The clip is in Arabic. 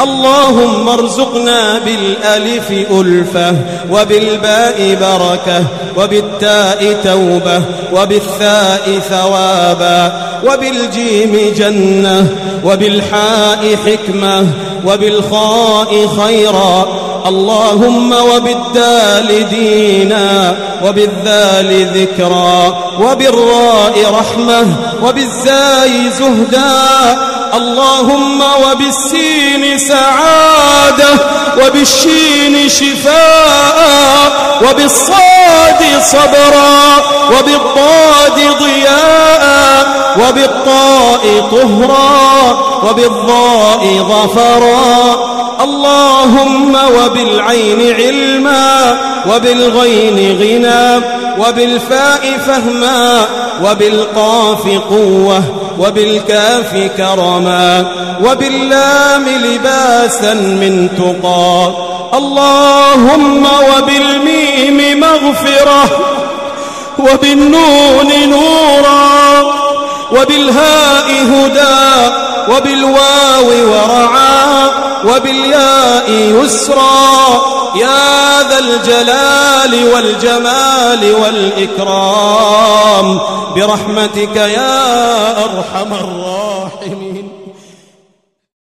اللهم ارزقنا بالألف ألفة وبالباء بركة وبالتاء توبة وبالثاء ثوابا وبالجيم جنة وبالحاء حكمة وبالخاء خيرا اللهم وبالدال دينا وبالذال ذكرا وبالراء رحمة وبالزاي زهدا اللهم وبالسين سعادة وبالشين شفاء وبالصاد صبرا وبالضاد ضياء وبالطاء طهرا وبالضاء ظفرا. اللهم وبالعين علما وبالغين غنى وبالفاء فهما وبالقاف قوة وبالكاف كرما وباللام لباسا من تقى. اللهم وبالميم مغفرة وبالنون نورا وبالهاء هدى وبالواو ورعا وبالياء يسرا. يا ذا الجلال والجمال والإكرام برحمتك يا أرحم الراحمين.